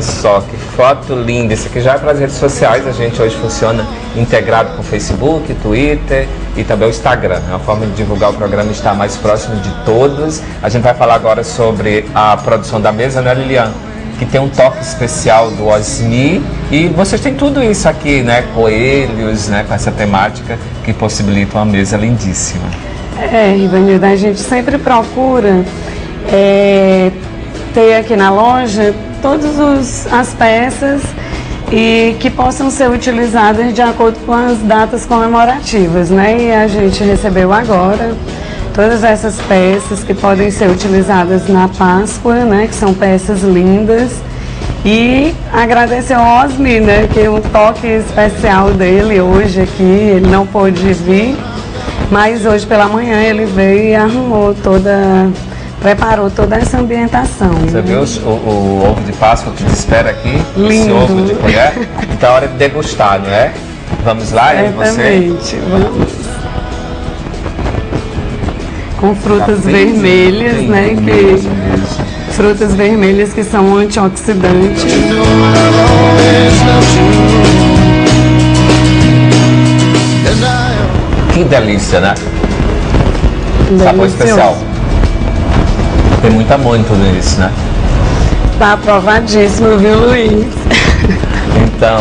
só, que foto linda. Isso aqui já é para as redes sociais. A gente hoje funciona integrado com o Facebook, Twitter e também o Instagram. É uma forma de divulgar o programa e estar mais próximo de todos. A gente vai falar agora sobre a produção da mesa, né, Lilian? Que tem um toque especial do Osni. E vocês têm tudo isso aqui, né? Coelhos, né? Com essa temática que possibilita uma mesa lindíssima. É, Ivanilda, a gente sempre procura é, aqui na loja todas as peças e que possam ser utilizadas de acordo com as datas comemorativas, né? E a gente recebeu agora todas essas peças que podem ser utilizadas na Páscoa, né? Que são peças lindas. E agradecer ao Osmi, né? Que um toque especial dele hoje aqui, ele não pôde vir, mas hoje pela manhã ele veio e arrumou toda preparou toda essa ambientação. Você né? viu o, o, ovo de Páscoa que te espera aqui? Lindo. Esse ovo de colher? Então é hora de degustar, não é? Vamos lá, eu e você? Vamos. Com frutas Tá bem vermelhas, bem né? mesmo, Que, frutas vermelhas que são antioxidantes. Que delícia, né? Sabor Delicioso. especial. Tem muito amor em tudo isso, né? Tá aprovadíssimo, viu, Luiz? Então,